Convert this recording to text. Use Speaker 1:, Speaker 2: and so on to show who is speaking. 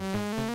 Speaker 1: Bye.